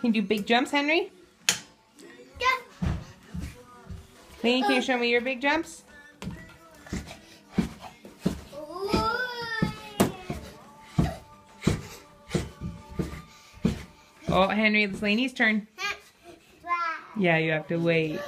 Can you do big jumps, Henry? Yeah. Lainey, can you show me your big jumps? Oh, Henry, it's Lainey's turn. Yeah, you have to wait.